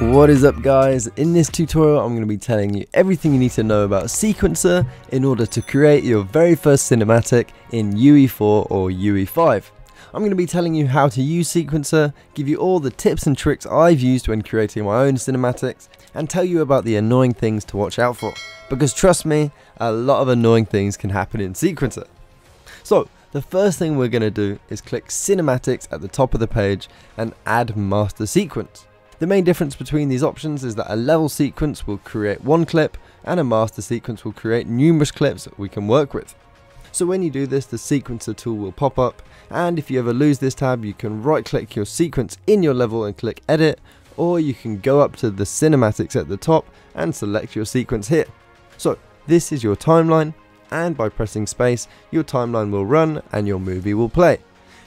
What is up guys? In this tutorial I'm going to be telling you everything you need to know about Sequencer in order to create your very first cinematic in UE4 or UE5. I'm going to be telling you how to use Sequencer, give you all the tips and tricks I've used when creating my own cinematics, and tell you about the annoying things to watch out for. Because trust me, a lot of annoying things can happen in Sequencer. So, the first thing we're going to do is click Cinematics at the top of the page and add Master Sequence. The main difference between these options is that a level sequence will create one clip and a master sequence will create numerous clips we can work with. So when you do this the sequencer tool will pop up and if you ever lose this tab you can right click your sequence in your level and click edit or you can go up to the cinematics at the top and select your sequence here. So this is your timeline and by pressing space your timeline will run and your movie will play.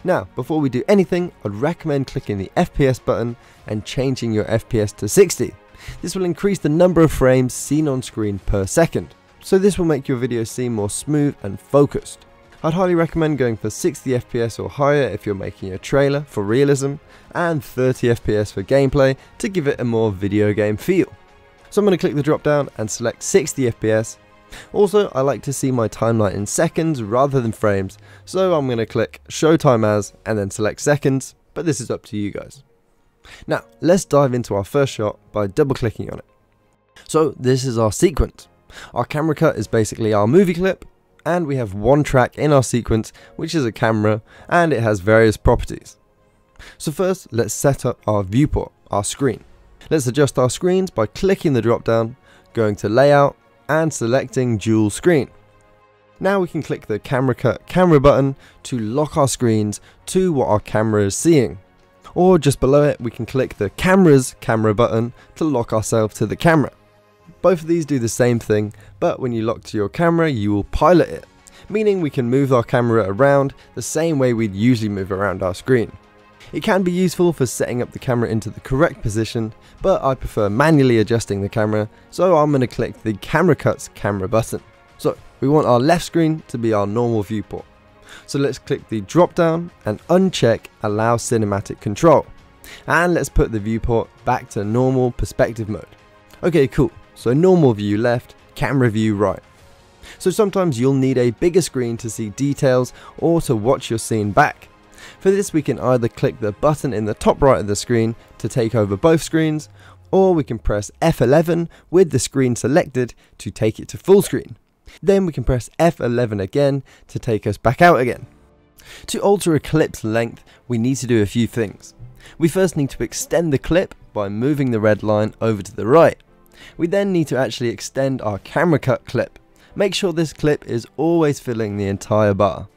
Now, before we do anything, I'd recommend clicking the FPS button and changing your FPS to 60. This will increase the number of frames seen on screen per second, so this will make your video seem more smooth and focused. I'd highly recommend going for 60 FPS or higher if you're making a trailer for realism, and 30 FPS for gameplay to give it a more video game feel. So I'm going to click the drop down and select 60 FPS also, I like to see my timeline in seconds rather than frames, so I'm going to click show time as and then select seconds, but this is up to you guys. Now, let's dive into our first shot by double clicking on it. So this is our sequence. Our camera cut is basically our movie clip, and we have one track in our sequence, which is a camera, and it has various properties. So first, let's set up our viewport, our screen. Let's adjust our screens by clicking the drop down, going to layout, and selecting dual screen. Now we can click the camera cut camera button to lock our screens to what our camera is seeing. Or just below it we can click the camera's camera button to lock ourselves to the camera. Both of these do the same thing, but when you lock to your camera you will pilot it, meaning we can move our camera around the same way we'd usually move around our screen. It can be useful for setting up the camera into the correct position, but I prefer manually adjusting the camera, so I'm going to click the camera cuts camera button. So we want our left screen to be our normal viewport. So let's click the drop down and uncheck allow cinematic control. And let's put the viewport back to normal perspective mode. Okay cool, so normal view left, camera view right. So sometimes you'll need a bigger screen to see details or to watch your scene back. For this we can either click the button in the top right of the screen to take over both screens, or we can press F11 with the screen selected to take it to full screen. Then we can press F11 again to take us back out again. To alter a clip's length, we need to do a few things. We first need to extend the clip by moving the red line over to the right. We then need to actually extend our camera cut clip. Make sure this clip is always filling the entire bar.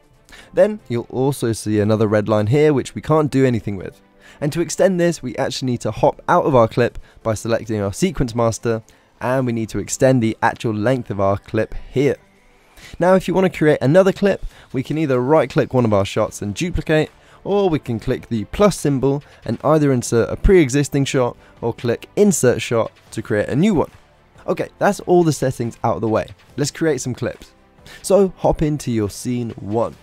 Then you'll also see another red line here which we can't do anything with. And to extend this we actually need to hop out of our clip by selecting our sequence master and we need to extend the actual length of our clip here. Now if you want to create another clip we can either right click one of our shots and duplicate or we can click the plus symbol and either insert a pre-existing shot or click insert shot to create a new one. Okay, that's all the settings out of the way. Let's create some clips. So hop into your scene 1.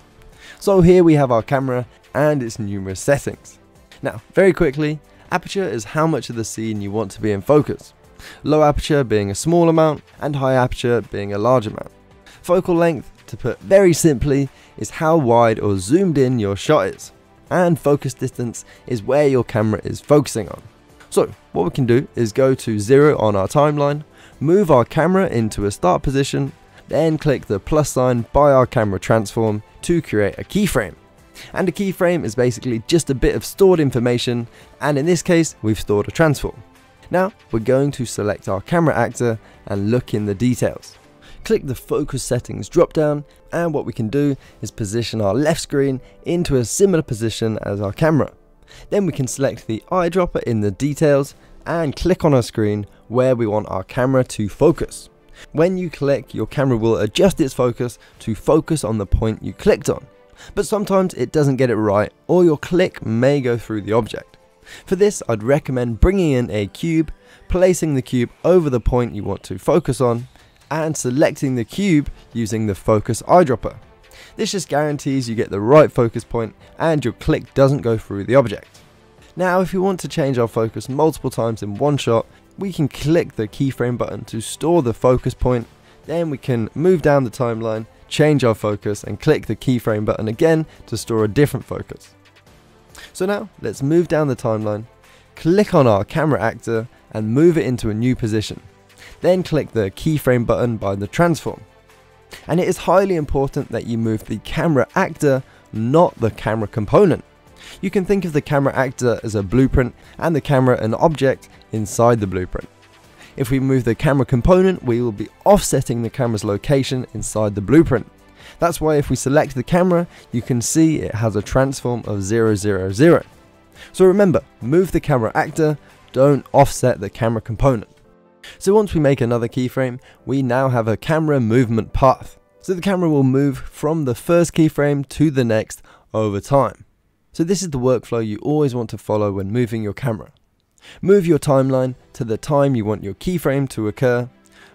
So here we have our camera and its numerous settings. Now, very quickly, aperture is how much of the scene you want to be in focus. Low aperture being a small amount and high aperture being a large amount. Focal length, to put very simply, is how wide or zoomed in your shot is. And focus distance is where your camera is focusing on. So what we can do is go to 0 on our timeline, move our camera into a start position then click the plus sign by our camera transform to create a keyframe. And a keyframe is basically just a bit of stored information, and in this case, we've stored a transform. Now, we're going to select our camera actor and look in the details. Click the focus settings drop down, and what we can do is position our left screen into a similar position as our camera. Then we can select the eyedropper in the details and click on our screen where we want our camera to focus. When you click, your camera will adjust its focus to focus on the point you clicked on. But sometimes it doesn't get it right, or your click may go through the object. For this, I'd recommend bringing in a cube, placing the cube over the point you want to focus on, and selecting the cube using the focus eyedropper. This just guarantees you get the right focus point and your click doesn't go through the object. Now if you want to change our focus multiple times in one shot, we can click the keyframe button to store the focus point, then we can move down the timeline, change our focus and click the keyframe button again to store a different focus. So now let's move down the timeline, click on our camera actor and move it into a new position. Then click the keyframe button by the transform. And it is highly important that you move the camera actor, not the camera component. You can think of the camera actor as a blueprint and the camera an object inside the blueprint. If we move the camera component, we will be offsetting the camera's location inside the blueprint. That's why if we select the camera, you can see it has a transform of 000. So remember, move the camera actor, don't offset the camera component. So once we make another keyframe, we now have a camera movement path. So the camera will move from the first keyframe to the next over time. So this is the workflow you always want to follow when moving your camera. Move your timeline to the time you want your keyframe to occur,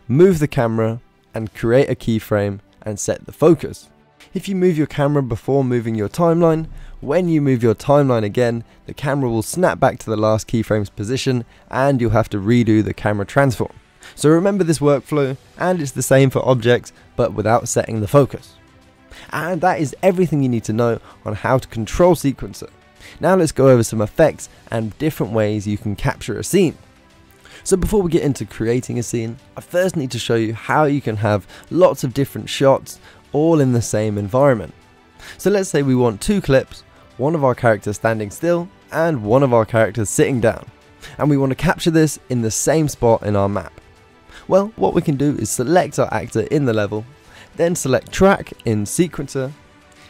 move the camera, and create a keyframe and set the focus. If you move your camera before moving your timeline, when you move your timeline again, the camera will snap back to the last keyframe's position and you'll have to redo the camera transform. So remember this workflow and it's the same for objects but without setting the focus. And that is everything you need to know on how to control Sequencer. Now let's go over some effects and different ways you can capture a scene. So before we get into creating a scene, I first need to show you how you can have lots of different shots all in the same environment. So let's say we want two clips, one of our characters standing still and one of our characters sitting down. And we want to capture this in the same spot in our map. Well, what we can do is select our actor in the level then select track in sequencer,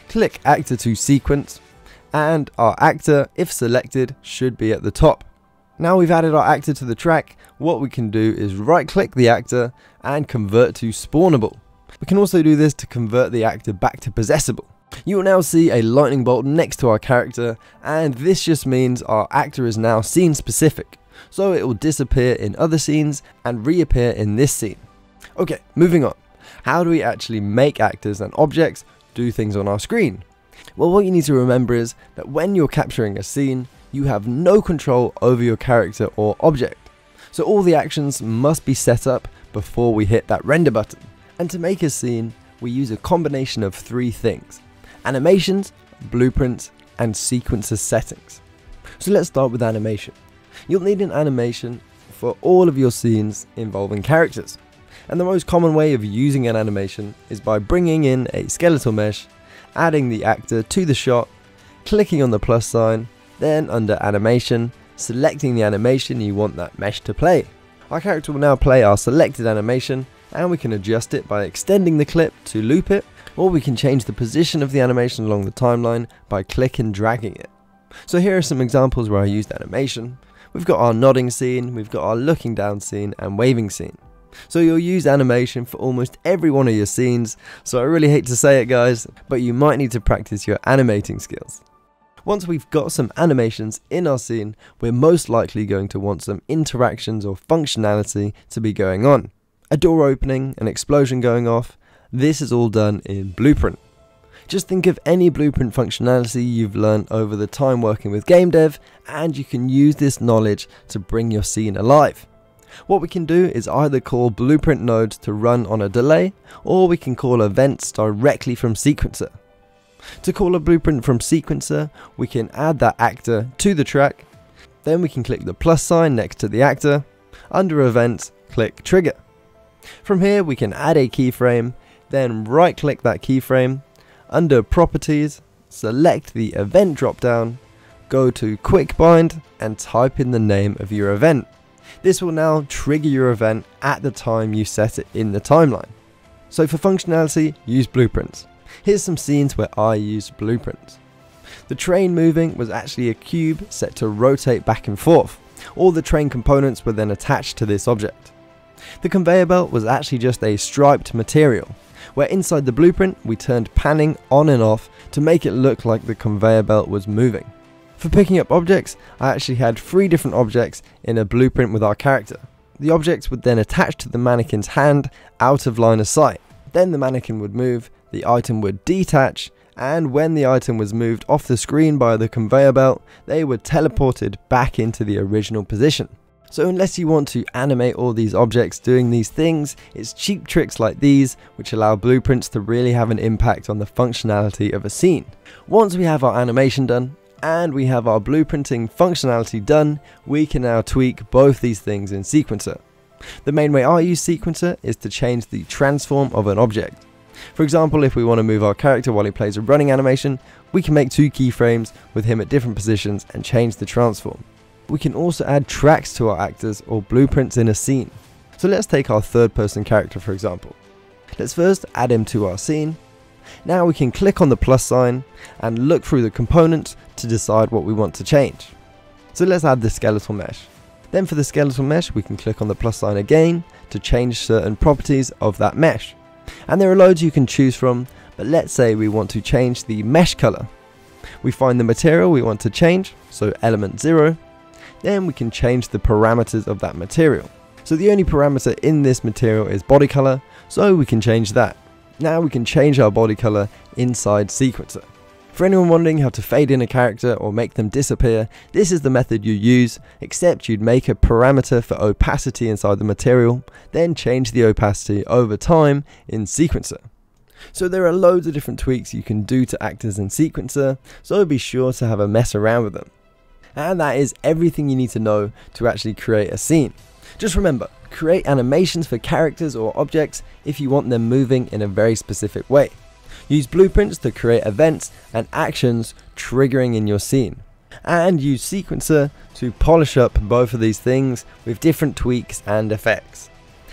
click actor to sequence, and our actor, if selected, should be at the top. Now we've added our actor to the track, what we can do is right click the actor and convert to spawnable. We can also do this to convert the actor back to possessable. You will now see a lightning bolt next to our character and this just means our actor is now scene specific, so it will disappear in other scenes and reappear in this scene. Okay, moving on. How do we actually make actors and objects do things on our screen? Well, what you need to remember is that when you're capturing a scene, you have no control over your character or object. So all the actions must be set up before we hit that render button. And to make a scene, we use a combination of three things. Animations, blueprints, and sequencer settings. So let's start with animation. You'll need an animation for all of your scenes involving characters. And the most common way of using an animation is by bringing in a skeletal mesh, adding the actor to the shot, clicking on the plus sign, then under animation, selecting the animation you want that mesh to play. Our character will now play our selected animation and we can adjust it by extending the clip to loop it or we can change the position of the animation along the timeline by click and dragging it. So here are some examples where I used animation. We've got our nodding scene, we've got our looking down scene and waving scene. So you'll use animation for almost every one of your scenes, so I really hate to say it guys, but you might need to practice your animating skills. Once we've got some animations in our scene, we're most likely going to want some interactions or functionality to be going on. A door opening, an explosion going off, this is all done in Blueprint. Just think of any Blueprint functionality you've learned over the time working with game dev and you can use this knowledge to bring your scene alive. What we can do is either call blueprint nodes to run on a delay, or we can call events directly from sequencer. To call a blueprint from sequencer, we can add that actor to the track, then we can click the plus sign next to the actor, under events, click trigger. From here we can add a keyframe, then right click that keyframe, under properties, select the event dropdown, go to quick bind and type in the name of your event. This will now trigger your event at the time you set it in the timeline. So for functionality, use blueprints. Here's some scenes where I used blueprints. The train moving was actually a cube set to rotate back and forth. All the train components were then attached to this object. The conveyor belt was actually just a striped material, where inside the blueprint we turned panning on and off to make it look like the conveyor belt was moving. For picking up objects, I actually had three different objects in a blueprint with our character. The objects would then attach to the mannequin's hand out of line of sight. Then the mannequin would move, the item would detach, and when the item was moved off the screen by the conveyor belt, they were teleported back into the original position. So unless you want to animate all these objects doing these things, it's cheap tricks like these which allow blueprints to really have an impact on the functionality of a scene. Once we have our animation done, and we have our blueprinting functionality done, we can now tweak both these things in Sequencer. The main way I use Sequencer is to change the transform of an object. For example, if we want to move our character while he plays a running animation, we can make two keyframes with him at different positions and change the transform. We can also add tracks to our actors or blueprints in a scene. So let's take our third person character for example. Let's first add him to our scene. Now we can click on the plus sign and look through the component to decide what we want to change. So let's add the skeletal mesh. Then for the skeletal mesh we can click on the plus sign again to change certain properties of that mesh. And there are loads you can choose from, but let's say we want to change the mesh color. We find the material we want to change, so element 0, then we can change the parameters of that material. So the only parameter in this material is body color, so we can change that. Now we can change our body color inside Sequencer. For anyone wondering how to fade in a character or make them disappear, this is the method you use, except you'd make a parameter for opacity inside the material, then change the opacity over time in Sequencer. So there are loads of different tweaks you can do to actors in Sequencer, so be sure to have a mess around with them. And that is everything you need to know to actually create a scene. Just remember, create animations for characters or objects if you want them moving in a very specific way. Use blueprints to create events and actions triggering in your scene. And use Sequencer to polish up both of these things with different tweaks and effects.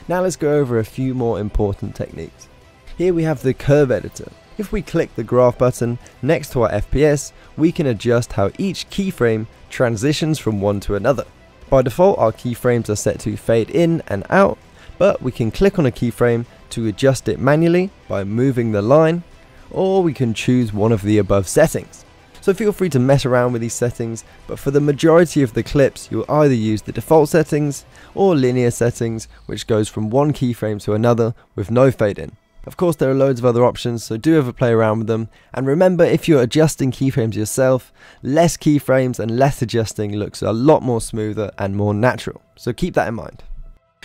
Now let's go over a few more important techniques. Here we have the curve editor. If we click the graph button next to our FPS, we can adjust how each keyframe transitions from one to another. By default our keyframes are set to fade in and out, but we can click on a keyframe to adjust it manually by moving the line, or we can choose one of the above settings. So feel free to mess around with these settings, but for the majority of the clips you'll either use the default settings or linear settings which goes from one keyframe to another with no fade in. Of course there are loads of other options so do a play around with them and remember if you're adjusting keyframes yourself, less keyframes and less adjusting looks a lot more smoother and more natural, so keep that in mind.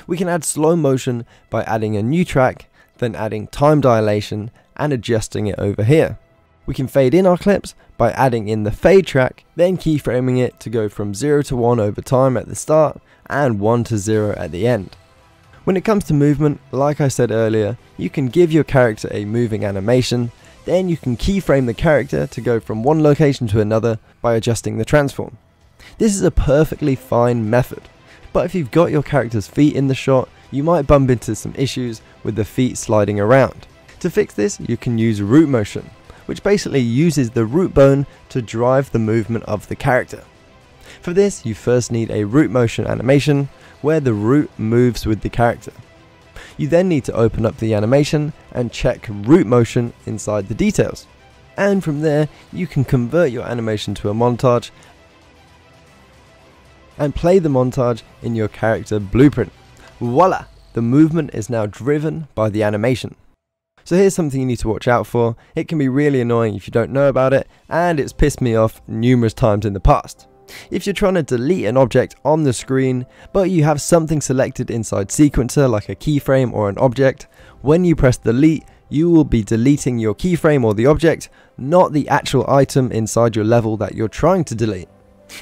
We can add slow motion by adding a new track, then adding time dilation and adjusting it over here. We can fade in our clips by adding in the fade track, then keyframing it to go from 0 to 1 over time at the start and 1 to 0 at the end. When it comes to movement, like I said earlier, you can give your character a moving animation, then you can keyframe the character to go from one location to another by adjusting the transform. This is a perfectly fine method, but if you've got your character's feet in the shot, you might bump into some issues with the feet sliding around. To fix this, you can use root motion, which basically uses the root bone to drive the movement of the character. For this, you first need a root motion animation, where the root moves with the character. You then need to open up the animation and check root motion inside the details. And from there, you can convert your animation to a montage and play the montage in your character blueprint. Voila! The movement is now driven by the animation. So here's something you need to watch out for. It can be really annoying if you don't know about it, and it's pissed me off numerous times in the past. If you're trying to delete an object on the screen, but you have something selected inside Sequencer like a keyframe or an object, when you press delete, you will be deleting your keyframe or the object, not the actual item inside your level that you're trying to delete.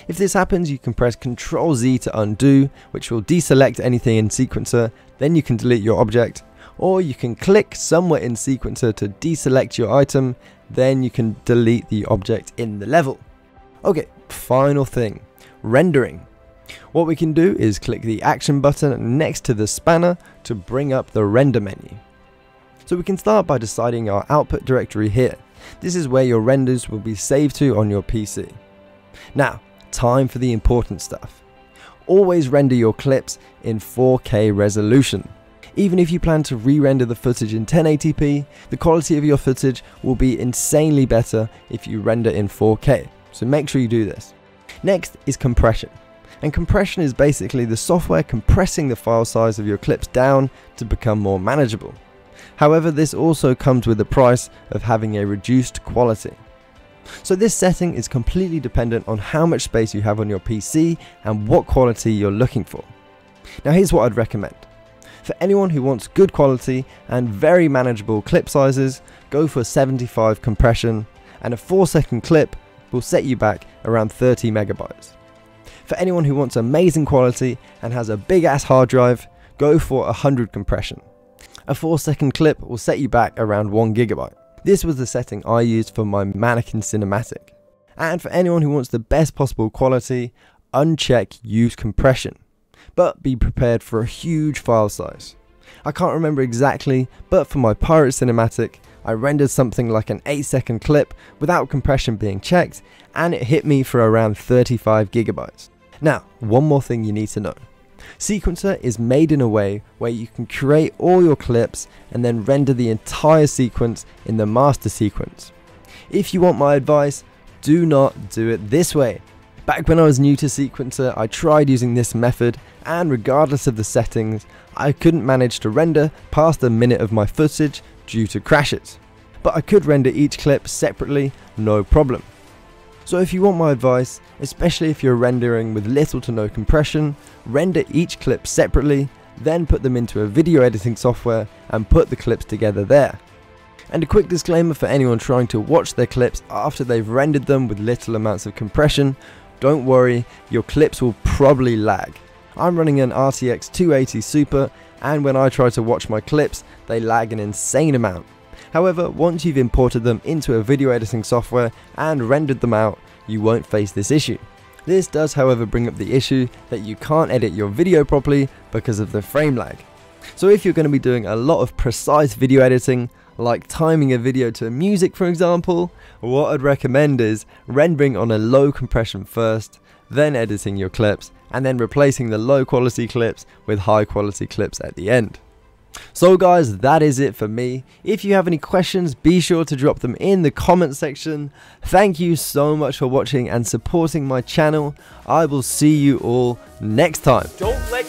If this happens, you can press Ctrl Z to undo, which will deselect anything in Sequencer, then you can delete your object, or you can click somewhere in Sequencer to deselect your item, then you can delete the object in the level. Okay, final thing, rendering. What we can do is click the action button next to the spanner to bring up the render menu. So we can start by deciding our output directory here. This is where your renders will be saved to on your PC. Now, time for the important stuff. Always render your clips in 4K resolution. Even if you plan to re-render the footage in 1080p, the quality of your footage will be insanely better if you render in 4K so make sure you do this. Next is compression. And compression is basically the software compressing the file size of your clips down to become more manageable. However, this also comes with the price of having a reduced quality. So this setting is completely dependent on how much space you have on your PC and what quality you're looking for. Now here's what I'd recommend. For anyone who wants good quality and very manageable clip sizes, go for 75 compression and a 4 second clip will set you back around 30 megabytes. For anyone who wants amazing quality and has a big ass hard drive, go for 100 compression. A 4 second clip will set you back around 1 gigabyte. This was the setting I used for my Mannequin Cinematic. And for anyone who wants the best possible quality, uncheck use compression, but be prepared for a huge file size. I can't remember exactly, but for my Pirate Cinematic, I rendered something like an 8 second clip without compression being checked, and it hit me for around 35 gigabytes. Now, one more thing you need to know. Sequencer is made in a way where you can create all your clips and then render the entire sequence in the master sequence. If you want my advice, do not do it this way. Back when I was new to Sequencer, I tried using this method and regardless of the settings, I couldn't manage to render past a minute of my footage due to crashes. But I could render each clip separately, no problem. So if you want my advice, especially if you're rendering with little to no compression, render each clip separately, then put them into a video editing software and put the clips together there. And a quick disclaimer for anyone trying to watch their clips after they've rendered them with little amounts of compression, don't worry, your clips will probably lag. I'm running an RTX 280 Super and when I try to watch my clips, they lag an insane amount. However, once you've imported them into a video editing software and rendered them out, you won't face this issue. This does however bring up the issue that you can't edit your video properly because of the frame lag. So if you're going to be doing a lot of precise video editing, like timing a video to music for example, what I'd recommend is rendering on a low compression first, then editing your clips, and then replacing the low quality clips with high quality clips at the end. So guys, that is it for me. If you have any questions, be sure to drop them in the comment section. Thank you so much for watching and supporting my channel. I will see you all next time. Don't let